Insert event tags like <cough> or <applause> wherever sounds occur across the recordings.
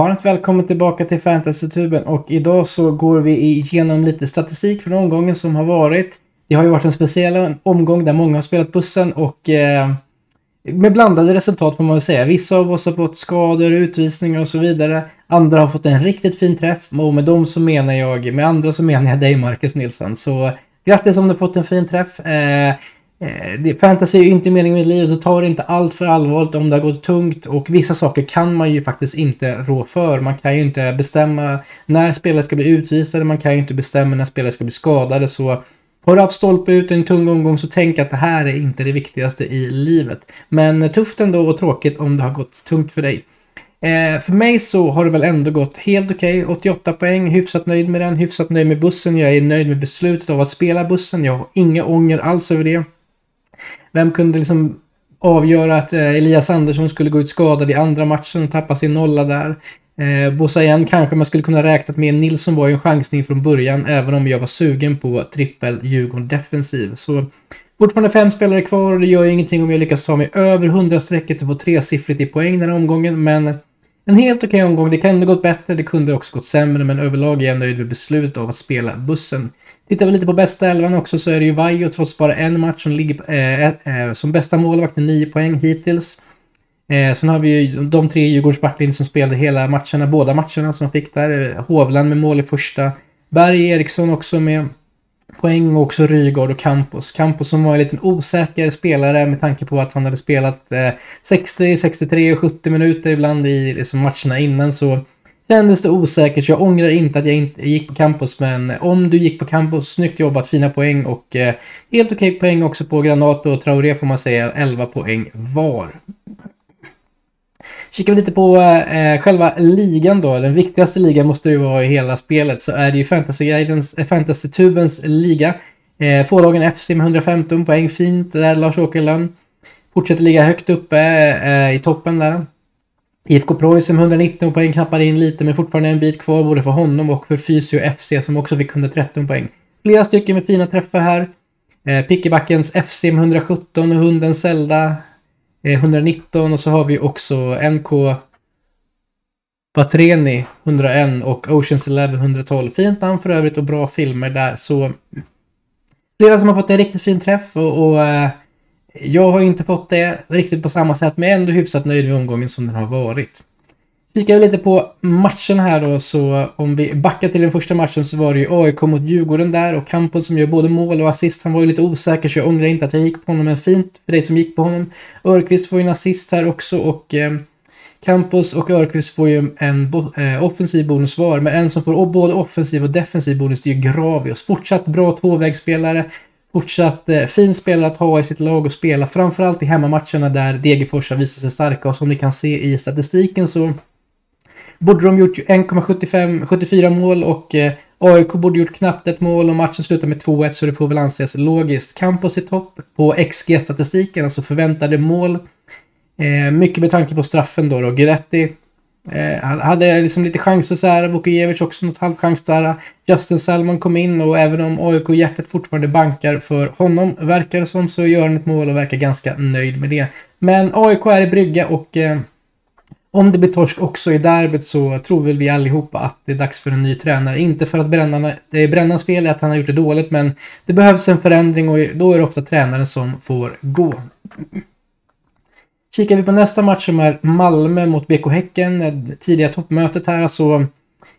Varmt välkommen tillbaka till Fantasytuben och idag så går vi igenom lite statistik från omgången som har varit. Det har ju varit en speciell omgång där många har spelat bussen och eh, med blandade resultat får man väl säga. Vissa av oss har fått skador, utvisningar och så vidare. Andra har fått en riktigt fin träff och med dem så menar jag, med andra så menar jag dig Marcus Nilsson. Så grattis om du fått en fin träff. Eh, Eh, fantasy är ju inte meningen med livet, så ta det inte allt för allvarligt om det har gått tungt. Och vissa saker kan man ju faktiskt inte rå för. Man kan ju inte bestämma när spelare ska bli utvisade, man kan ju inte bestämma när spelare ska bli skadade. Så har du haft stolpe ut en tung omgång så tänk att det här är inte det viktigaste i livet. Men tufft ändå och tråkigt om det har gått tungt för dig. Eh, för mig så har det väl ändå gått helt okej. Okay. 88 poäng, hyfsat nöjd med den, hyfsat nöjd med bussen. Jag är nöjd med beslutet av att spela bussen. Jag har inga ånger alls över det. Vem kunde liksom avgöra att eh, Elias Andersson skulle gå ut skadad i andra matchen och tappa sin nolla där. Eh, Bosayen kanske man skulle kunna räknat med. Nilsson var ju en chansning från början, även om jag var sugen på trippel Djurgården defensiv. Så fortfarande fem spelare kvar och det gör ju ingenting om jag lyckas ta mig över 100-strecket och få tresiffrigt i poäng den här omgången, men en helt okej okay omgång. Det kunde gått bättre, det kunde också gått sämre, men överlag är jag nöjd med beslutet av att spela bussen. Tittar vi lite på bästa elvan också så är det ju Vaiho trots bara en match som ligger eh, eh, eh, som bästa målvakt med 9 poäng hittills. Eh, sen har vi ju de tre Djurgårds backlinjer som spelade hela matcherna, båda matcherna som fick där. Eh, Hovland med mål i första. Berg Eriksson också med poäng och också Rygaard och Campos. Campos som var en liten osäker spelare med tanke på att han hade spelat eh, 60, 63 och 70 minuter ibland i liksom, matcherna innan så kändes det osäkert. så Jag ångrar inte att jag inte gick på Campos men om du gick på Campos, snyggt jobbat, fina poäng och eh, helt okej okay poäng också på Granato och Traoré får man säga, 11 poäng var. Kikar vi lite på eh, själva ligan då, den viktigaste ligan måste det ju vara i hela spelet, så är det ju Fantasy-tubens eh, Fantasy-tubens liga. Eh, Fårlagen FC med 115 poäng, fint där Lars Åkerlund fortsätter ligga högt uppe eh, i toppen där. IFK Preussen med 119 poäng knappar in lite men fortfarande en bit kvar både för honom och för Fysio FC som också fick 113 poäng. Flera stycken med fina träffar här. Eh, Pickebackens FC med 117 och Hunden Zelda Eh, 119 och så har vi också NK Patreni 101 och Oceans Eleven 112. Fint namn för övrigt och bra filmer där så flera som har fått en riktigt fin träff och, och eh, jag har inte fått det riktigt på samma sätt men ändå hyfsat nöjd med omgången som den har varit. Kikar vi lite på matchen här då, så om vi backar till den första matchen så var det ju AIK mot Djurgården där och Campos som gör både mål och assist. Han var ju lite osäker så jag ångrar inte att jag gick på honom, men fint för dig som gick på honom. Örqvist får ju en assist här också och eh, Campos och Örqvist får ju en eh, offensiv bonus var, men en som får både offensiv och defensiv bonus det är ju Gravius. Fortsatt bra tvåvägsspelare. Fortsatt eh, fin spelare att ha i sitt lag och spela, framförallt i hemmamatcherna där Degerfors har visat sig starka och som ni kan se i statistiken så borde de gjort 1,74 mål och eh, AIK borde gjort knappt ett mål och matchen slutar med 2-1 så det får väl anses logiskt. Campos i topp på XG-statistiken, alltså förväntade mål. Eh, mycket med tanke på straffen då. då. Guidetti eh, hade liksom lite chanser så här. Vukojevic också något halvchans där. Justin Salmon kom in och även om AIK-hjärtat fortfarande bankar för honom, verkar det som, så gör han ett mål och verkar ganska nöjd med det. Men AIK är i brygga och eh, om det blir torsk också i derbyt så tror väl vi allihopa att det är dags för en ny tränare. Inte för att Brännarna, det är Brännans fel att han har gjort det dåligt, men det behövs en förändring och då är det ofta tränaren som får gå. Kikar vi på nästa match som är Malmö mot BK Häcken, tidiga toppmötet här, så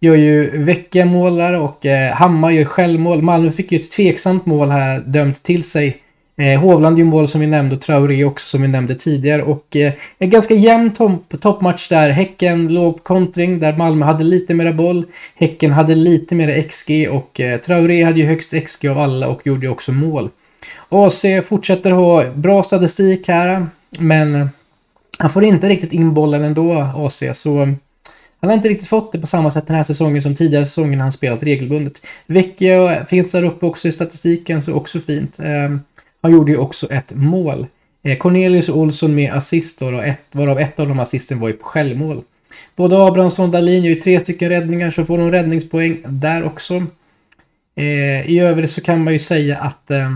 gör ju Vecchia mål och eh, Hammar gör självmål. Malmö fick ju ett tveksamt mål här dömt till sig Eh, Hovland ju mål som vi nämnde och Traoré också som vi nämnde tidigare. Och eh, en ganska jämn top, toppmatch där. Häcken låg på kontring där Malmö hade lite mera boll. Häcken hade lite mera XG och eh, Traoré hade ju högst XG av alla och gjorde ju också mål. AC fortsätter ha bra statistik här men eh, han får inte riktigt in bollen ändå, AC. Så eh, han har inte riktigt fått det på samma sätt den här säsongen som tidigare säsongen han spelat regelbundet. Vecchia finns där uppe också i statistiken, så också fint. Eh, han gjorde ju också ett mål. Eh, Cornelius Cornelius Olsson med assist då, ett, varav ett av de assisten var ju på självmål. Både Abrahamsson och Dahlin gör ju tre stycken räddningar så får de räddningspoäng där också. Eh, I övrigt så kan man ju säga att eh,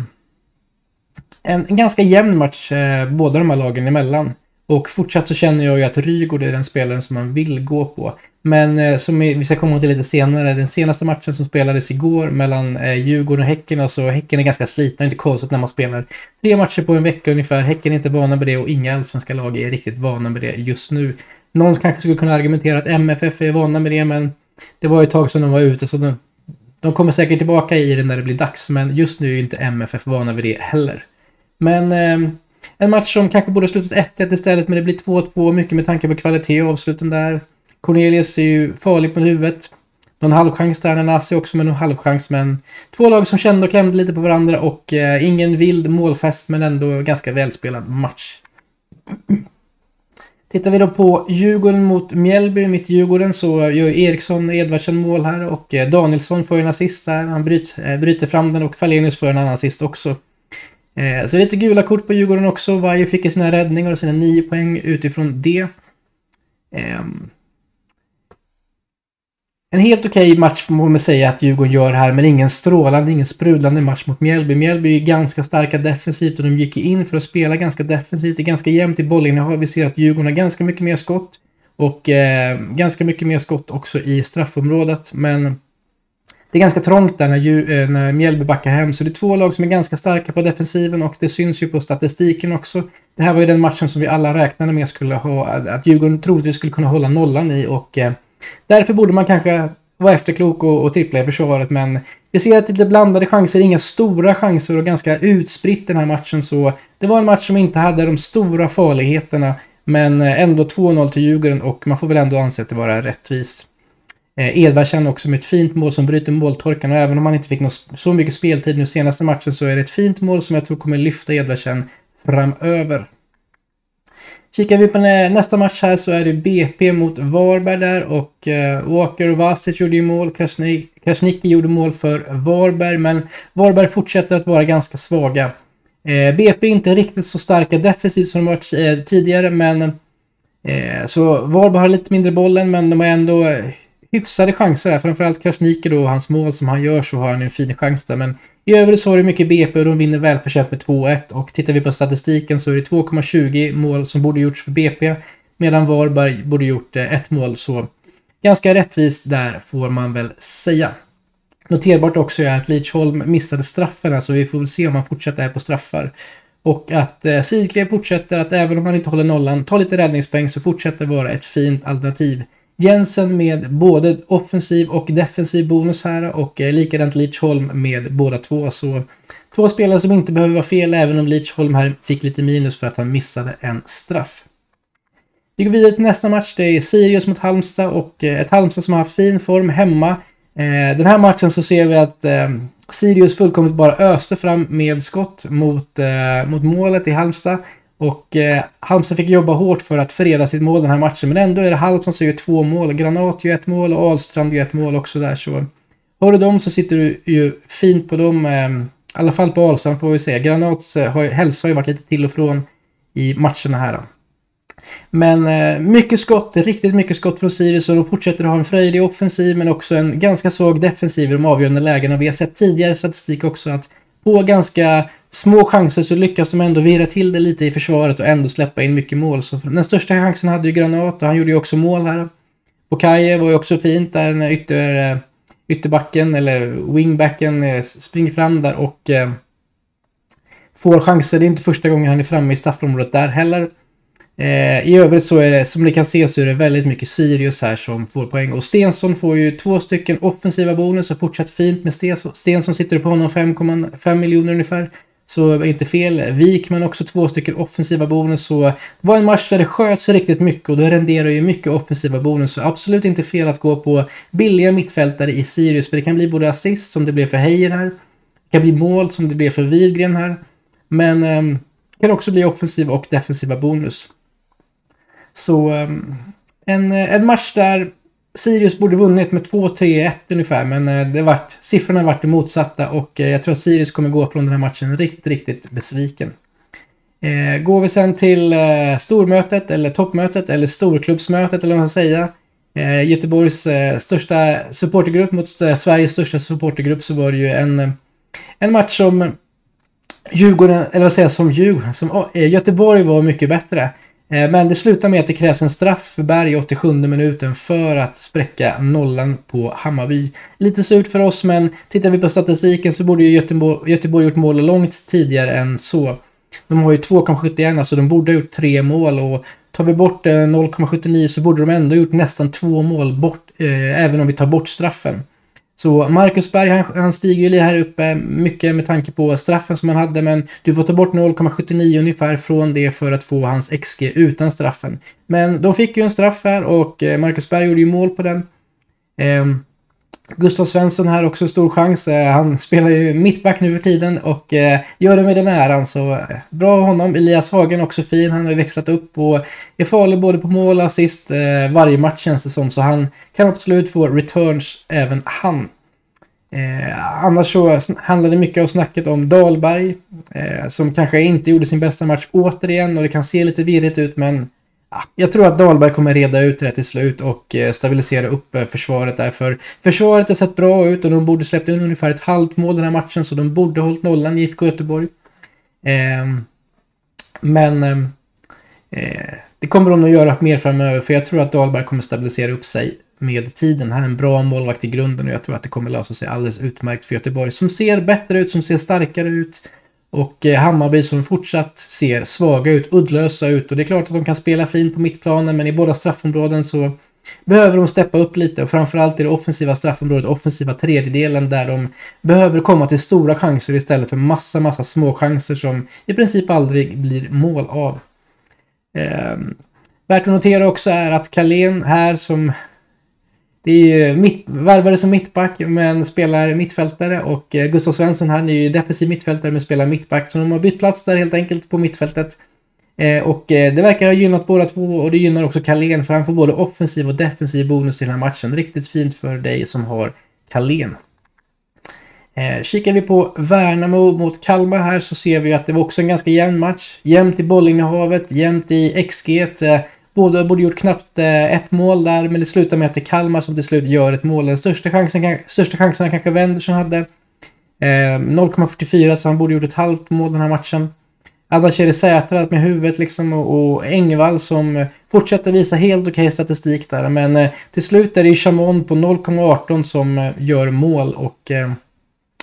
en, en, ganska jämn match eh, båda de här lagen emellan. Och fortsatt så känner jag ju att Rygård är den spelaren som man vill gå på. Men eh, som vi ska komma till lite senare, den senaste matchen som spelades igår mellan eh, Djurgården och Häcken, alltså Häcken är ganska slitna, inte konstigt när man spelar tre matcher på en vecka ungefär. Häcken är inte vana med det och inga allsvenska lag är riktigt vana med det just nu. Någon kanske skulle kunna argumentera att MFF är vana med det, men det var ju ett tag sedan de var ute, så de, de kommer säkert tillbaka i det när det blir dags, men just nu är ju inte MFF vana vid det heller. Men eh, en match som kanske borde ha slutat 1-1 istället, men det blir 2-2, mycket med tanke på kvalitet och avsluten där. Cornelius är ju farlig på huvudet. Någon halvchans där, Nanasi också med någon halvchans, men två lag som kände och klämde lite på varandra och eh, ingen vild målfest, men ändå ganska välspelad match. <clears throat> Tittar vi då på Djurgården mot Mjällby, mitt Djurgården, så gör Eriksson och Edvardsen mål här och eh, Danielsson får en assist där. Han bryter, eh, bryter fram den och Falenius får en annan assist också. Eh, så lite gula kort på Djurgården också. Varje fick sina räddningar och sina nio poäng utifrån det. Eh, En helt okej okay match får man säga att Djurgården gör här, men ingen strålande, ingen sprudlande match mot Mjällby. Mjällby är ganska starka defensivt och de gick in för att spela ganska defensivt. Det är ganska jämnt i bollinnehav. Vi ser att Djurgården har ganska mycket mer skott och eh, ganska mycket mer skott också i straffområdet, men det är ganska trångt där när, eh, när Mjällby backar hem, så det är två lag som är ganska starka på defensiven och det syns ju på statistiken också. Det här var ju den matchen som vi alla räknade med skulle ha, att Djurgården troligtvis skulle kunna hålla nollan i och eh, därför borde man kanske vara efterklok och, och trippla i försvaret, men vi ser att det är blandade chanser, inga stora chanser och ganska utspritt den här matchen, så det var en match som inte hade de stora farligheterna, men eh, ändå 2-0 till Djurgården och man får väl ändå anse att det var rättvist. Eh, Edvardsen också med ett fint mål som bryter måltorkan och även om han inte fick något, så mycket speltid nu senaste matchen så är det ett fint mål som jag tror kommer lyfta Edvardsen framöver. Kikar vi på nästa match här så är det BP mot Varberg där och eh, Walker och Vasic gjorde ju mål. Krasniqi gjorde mål för Varberg men Varberg fortsätter att vara ganska svaga. Eh, BP är inte riktigt så starka defensivt som de varit eh, tidigare men eh, så Varberg har lite mindre bollen men de har ändå eh, hyfsade chanser här. Framförallt Krasniqi då, hans mål som han gör så har han en fin chans där. Men i övrigt så har det mycket BP och de vinner välförtjänt med 2-1. Och tittar vi på statistiken så är det 2,20 mål som borde gjorts för BP. Medan Varberg borde gjort eh, ett mål så ganska rättvist där får man väl säga. Noterbart också är att Leachholm missade straffarna så alltså vi får väl se om han fortsätter här på straffar. Och att eh, Sidklev fortsätter att även om han inte håller nollan, ta lite räddningspoäng så fortsätter vara ett fint alternativ Jensen med både offensiv och defensiv bonus här och eh, likadant Leachholm med båda två. Så två spelare som inte behöver vara fel även om Leachholm här fick lite minus för att han missade en straff. Vi går vidare till nästa match. Det är Sirius mot Halmstad och eh, ett Halmstad som har haft fin form hemma. Eh, den här matchen så ser vi att eh, Sirius fullkomligt bara öste fram med skott mot, mot målet i Halmstad. Och eh, Halmstad fick jobba hårt för att freda sitt mål den här matchen. Men ändå är det Halmstad som gör två mål. Granat gör ett mål och Ahlstrand gör ett mål också där. Så har du dem så sitter du ju fint på dem. Eh, I alla fall på Ahlstrand får vi säga. Granats eh, hälsa har ju varit lite till och från i matcherna här. Då. Men eh, mycket skott, riktigt mycket skott från Sirius och de fortsätter att ha en frejdig offensiv men också en ganska svag defensiv i de avgörande lägena. Vi har sett tidigare statistik också att på ganska små chanser så lyckas de ändå virra till det lite i försvaret och ändå släppa in mycket mål. Så den största chansen hade ju Granat och han gjorde ju också mål här. Bokaje var ju också fint där när ytter, eh, ytterbacken eller wingbacken eh, springer fram där och eh, får chanser. Det är inte första gången han är framme i straffområdet där heller. Eh, I övrigt så är det, som ni kan se, så är det väldigt mycket Sirius här som får poäng. Och Stensson får ju två stycken offensiva bonus och fortsatt fint med Stensson. Stensson sitter på honom 5,5 miljoner ungefär. Så inte fel. Wikman också två stycken offensiva bonus. Så det var en match där det sköts riktigt mycket och då renderar ju mycket offensiva bonus. Så absolut inte fel att gå på billiga mittfältare i Sirius. För det kan bli både assist som det blev för Heijer här. Det kan bli mål som det blev för Widgren här. Men eh, det kan också bli offensiva och defensiva bonus. Så ehm, en, en match där Sirius borde vunnit med 2-3-1 ungefär, men eh, det vart, siffrorna vart det motsatta och eh, jag tror att Sirius kommer gå från den här matchen riktigt, riktigt besviken. Eh, går vi sen till eh, stormötet eller toppmötet eller storklubbsmötet eller vad man ska säga. Göteborgs största supportergrupp mot Sveriges största supportergrupp så var det ju en, en match som Djurgården, eller vad säger jag, som Djurgården, som Göteborg var mycket bättre. Eh, men det slutar med att det krävs en straff för Berg i 87 minuten för att spräcka nollan på Hammarby. Lite surt för oss, men tittar vi på statistiken så borde ju Göteborg, Göteborg gjort mål långt tidigare än så. De har ju 2,71, alltså de borde ha gjort tre mål och tar vi bort eh, 0,79 så borde de ändå gjort nästan två mål bort, eh, även om vi tar bort straffen. Så Marcus Berg, han, han stiger ju här uppe mycket med tanke på straffen som han hade, men du får ta bort 0,79 ungefär från det för att få hans XG utan straffen. Men de fick ju en straff här och eh, Marcus Berg gjorde ju mål på den. Eh, Gustav Svensson här också stor chans. Eh, han spelar ju mittback nu för tiden och eh, gör det med den äran så eh, bra honom. Elias Hagen också fin. Han har ju växlat upp och är farlig både på mål och assist varje match känns det som. Så han kan absolut få returns även han. Eh, annars så handlade mycket av snacket om Dahlberg eh, som kanske inte gjorde sin bästa match återigen och det kan se lite virrigt ut men jag tror att Dahlberg kommer reda ut det till slut och eh, stabilisera upp eh, försvaret där. För försvaret har sett bra ut och de borde släppt in ungefär ett halvt mål den här matchen så de borde hållit nollan i IFK Göteborg. Ehm, men ehm, eh, det kommer de nog göra mer framöver för jag tror att Dahlberg kommer stabilisera upp sig med tiden. Han är en bra målvakt i grunden och jag tror att det kommer lösa sig alldeles utmärkt för Göteborg som ser bättre ut, som ser starkare ut. Och eh, Hammarby som fortsatt ser svaga ut, uddlösa ut och det är klart att de kan spela fint på mittplanen men i båda straffområden så behöver de steppa upp lite och framförallt i det offensiva straffområdet, offensiva tredjedelen där de behöver komma till stora chanser istället för massa, massa små chanser som i princip aldrig blir mål av. Eh, värt att notera också är att Kalén här som det är ju mitt, värvare som mittback men spelar mittfältare och eh, Gustav Svensson här är ju defensiv mittfältare men spelar mittback. Så de har bytt plats där helt enkelt på mittfältet. Eh, och eh, det verkar ha gynnat båda två och det gynnar också Kalén för han får både offensiv och defensiv bonus i den här matchen. Riktigt fint för dig som har Kalén. Eh, kikar vi på Värnamo mot Kalmar här så ser vi att det var också en ganska jämn match. Jämnt i bollinnehavet, jämnt i XG. Båda borde gjort knappt eh, ett mål där, men det slutar med att det är Kalmar som till slut gör ett mål. Den största chansen, största chansen kanske Wenderson hade. Eh, 0,44 så han borde gjort ett halvt mål den här matchen. Annars är det Sätra med huvudet liksom och, och Engvall som eh, fortsätter visa helt okej statistik där. Men eh, till slut är det Chamon på 0,18 som eh, gör mål och eh,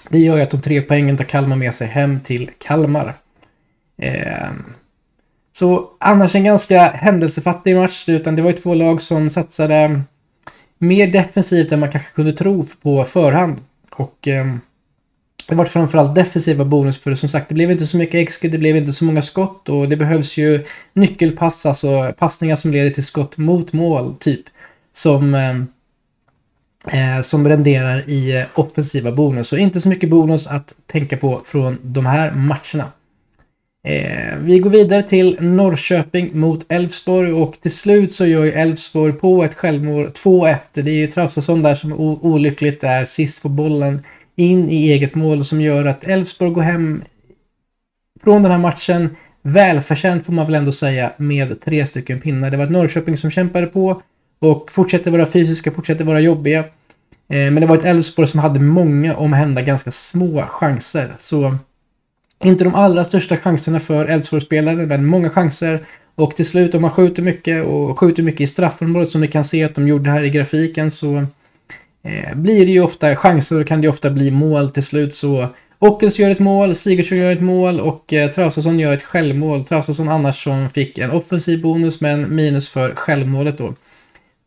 det gör ju att de tre poängen tar Kalmar med sig hem till Kalmar. Eh, så annars en ganska händelsefattig match, utan det var ju två lag som satsade mer defensivt än man kanske kunde tro på förhand. Och eh, det var framförallt defensiva bonus för som sagt det blev inte så mycket XG, det blev inte så många skott och det behövs ju nyckelpass, alltså passningar som leder till skott mot mål, typ. Som, ehm, eh, som renderar i eh, offensiva bonus. Så inte så mycket bonus att tänka på från de här matcherna. Eh, vi går vidare till Norrköping mot Elfsborg och till slut så gör ju Elfsborg på ett självmål 2-1. Det är ju Traustason där som olyckligt är sist på bollen in i eget mål som gör att Elfsborg går hem från den här matchen välförtjänt får man väl ändå säga med tre stycken pinnar. Det var Norrköping som kämpade på och fortsätter vara fysiska, fortsätter vara jobbiga. Eh, men det var ett Elfsborg som hade många omhända ganska små chanser. Så inte de allra största chanserna för Elfsborgsspelare, men många chanser. Och till slut om man skjuter mycket och skjuter mycket i straffområdet som ni kan se att de gjorde här i grafiken så eh, blir det ju ofta chanser och kan det ju ofta bli mål till slut så Ockels gör ett mål, Sigurdsson gör ett mål och eh, Traustason gör ett självmål. Traustason annars som fick en offensiv bonus men minus för självmålet då.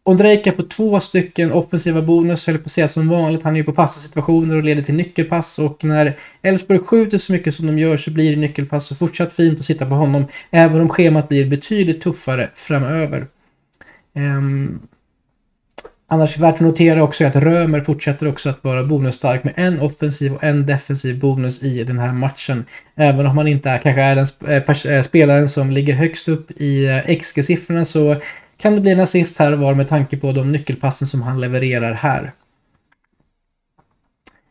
Ondrejka får två stycken offensiva bonus, höll på att säga som vanligt. Han är ju på fasta situationer och leder till nyckelpass och när Elfsborg skjuter så mycket som de gör så blir det nyckelpass och fortsatt fint att sitta på honom, även om schemat blir betydligt tuffare framöver. Um, annars värt att notera också att Römer fortsätter också att vara bonusstark med en offensiv och en defensiv bonus i den här matchen. Även om han inte är, kanske är den eh, eh, spelaren som ligger högst upp i eh, äh, XG-siffrorna så kan det bli en assist här och var med tanke på de nyckelpassen som han levererar här.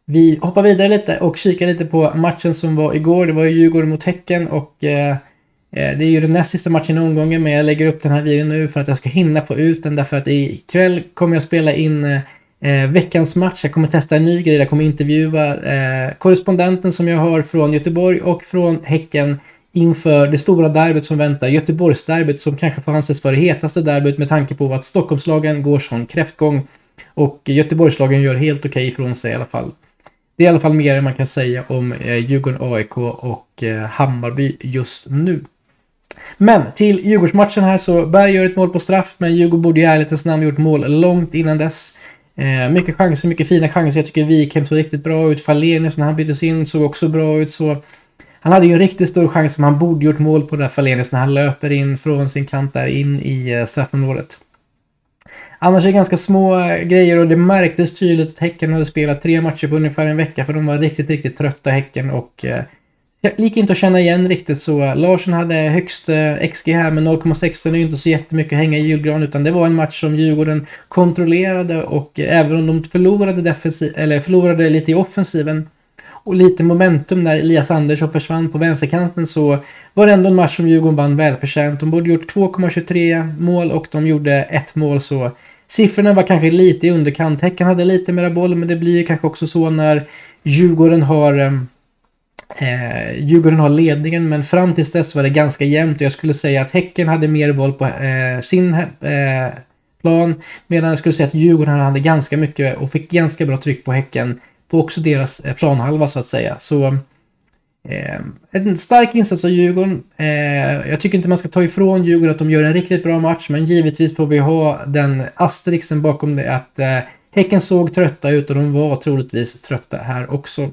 Vi hoppar vidare lite och kikar lite på matchen som var igår. Det var ju Djurgården mot Häcken och eh, eh, det är ju den näst sista matchen i omgången men jag lägger upp den här videon nu för att jag ska hinna få ut den därför att ikväll kommer jag spela in eh, eh, veckans match. Jag kommer testa en ny grej. Jag kommer intervjua eh, korrespondenten som jag har från Göteborg och från Häcken inför det stora derbyt som väntar, Göteborgsderbyt som kanske får anses vara det hetaste derbyt med tanke på att Stockholmslagen går sån kräftgång och Göteborgslagen gör helt okej okay ifrån sig i alla fall. Det är i alla fall mer än man kan säga om eh, Djurgården, AIK och eh, Hammarby just nu. Men till Djurgårdsmatchen här så Berg gör ett mål på straff, men Djurgården borde i ärlighetens namn gjort mål långt innan dess. Eh, mycket chanser, mycket fina chanser. Jag tycker Wikheim såg riktigt bra ut. Falenius när han byttes in såg också bra ut. Så han hade ju en riktigt stor chans som han borde gjort mål på där Falenius när han löper in från sin kant där in i eh, straffområdet. Annars är det ganska små eh, grejer och det märktes tydligt att Häcken hade spelat tre matcher på ungefär en vecka för de var riktigt, riktigt trötta Häcken och eh, gick inte att känna igen riktigt så eh, Larsson hade högst eh, XG här med 0,16 är ju inte så jättemycket att hänga i julgran utan det var en match som Djurgården kontrollerade och eh, även om de förlorade, defensiv, eller förlorade lite i offensiven och lite momentum när Elias Andersson försvann på vänsterkanten så var det ändå en match som Djurgården vann välförtjänt. De borde gjort 2,23 mål och de gjorde ett mål så siffrorna var kanske lite i underkant. Häcken hade lite mera boll men det blir kanske också så när Djurgården har eh, Eh, Djurgården har ledningen men fram tills dess var det ganska jämnt och jag skulle säga att Häcken hade mer boll på eh, sin eh, plan medan jag skulle säga att Djurgården hade ganska mycket och fick ganska bra tryck på Häcken på också deras eh, planhalva så att säga. Så eh, en stark insats av Djurgården. Eh, jag tycker inte man ska ta ifrån Djurgården att de gör en riktigt bra match men givetvis får vi ha den asterixen bakom det att eh, Häcken såg trötta ut och de var troligtvis trötta här också.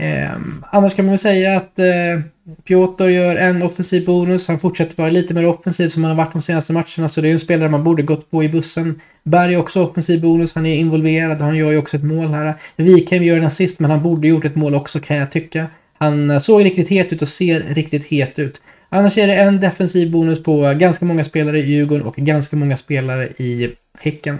Eh, annars kan man väl säga att eh, Piotr gör en offensiv bonus. Han fortsätter vara lite mer offensiv som han har varit de senaste matcherna. Så det är en spelare man borde gått på i bussen. Berg också offensiv bonus. Han är involverad. Han gör ju också ett mål här. Wikheim gör en assist men han borde gjort ett mål också kan jag tycka. Han eh, såg riktigt het ut och ser riktigt het ut. Annars är det en defensiv bonus på ganska många spelare i Djurgården och ganska många spelare i Häcken.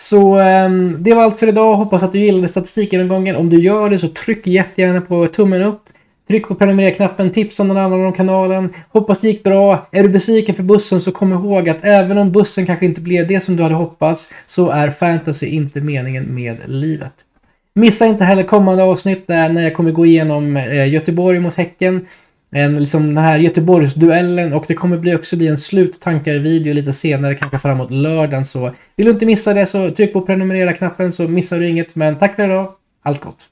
Så ehm, det var allt för idag. Hoppas att du gillade statistikgenomgången. Om du gör det så tryck jättegärna på tummen upp. Tryck på prenumerera-knappen, tipsa om någon annan om kanalen. Hoppas det gick bra. Är du besviken för bussen så kom ihåg att även om bussen kanske inte blev det som du hade hoppats så är fantasy inte meningen med livet. Missa inte heller kommande avsnitt där när jag kommer gå igenom eh, Göteborg mot Häcken en, liksom den här Göteborgsduellen och det kommer bli också bli en sluttankar-video lite senare, kanske framåt lördagen. Så vill du inte missa det så tryck på prenumerera-knappen så missar du inget. Men tack för idag. Allt gott!